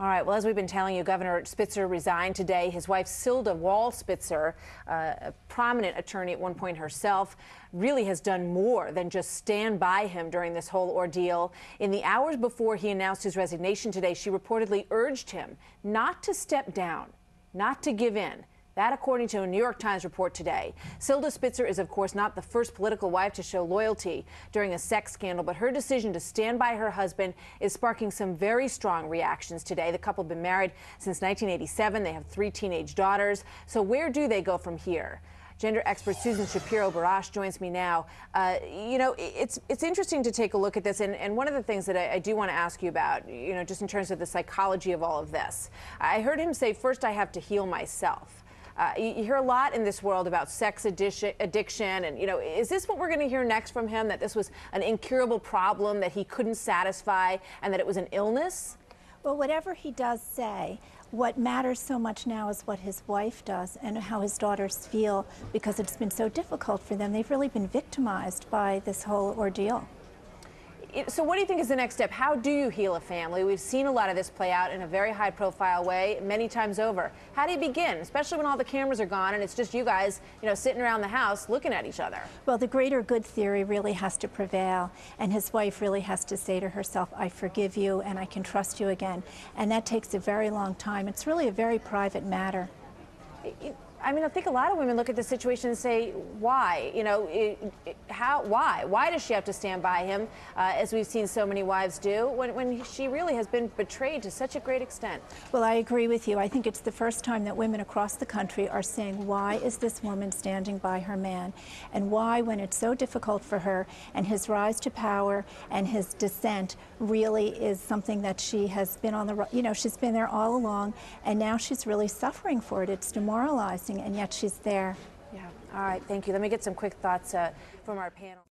All right. Well, as we've been telling you, Governor Spitzer resigned today. His wife, Silda Wall Spitzer, uh, a prominent attorney at one point herself, really has done more than just stand by him during this whole ordeal. In the hours before he announced his resignation today, she reportedly urged him not to step down, not to give in. That, according to a New York Times report today. Silda Spitzer is, of course, not the first political wife to show loyalty during a sex scandal, but her decision to stand by her husband is sparking some very strong reactions today. The couple have been married since 1987. They have three teenage daughters. So, where do they go from here? Gender expert Susan Shapiro Barash joins me now. Uh, you know, it's it's interesting to take a look at this, and, and one of the things that I, I do want to ask you about, you know, just in terms of the psychology of all of this, I heard him say, first I have to heal myself. Uh, you, you, hear a lot in this world about sex addiction, addiction, and you know, is this what we're going to hear next from him? That this was an incurable problem that he couldn't satisfy, and that it was an illness? Well, whatever he does say, what matters so much now is what his wife does and how his daughters feel because it's been so difficult for them. They've really been victimized by this whole ordeal so what do you think is the next step? How do you heal a family? We've seen a lot of this play out in a very high profile way many times over. How do you begin, especially when all the cameras are gone and it's just you guys, you know, sitting around the house looking at each other? Well, the greater good theory really has to prevail and his wife really has to say to herself, I forgive you and I can trust you again. And that takes a very long time. It's really a very private matter. It, I mean, I think a lot of women look at the situation and say, why? You know, it, it, how? Why? Why does she have to stand by him, uh, as we've seen so many wives do, when, when she really has been betrayed to such a great extent? Well, I agree with you. I think it's the first time that women across the country are saying, why is this woman standing by her man? And why, when it's so difficult for her, and his rise to power and his descent really is something that she has been on the, you know, she's been there all along, and now she's really suffering for it. It's demoralizing and yet she's there. Yeah. All right. Thank you. Let me get some quick thoughts uh, from our panel.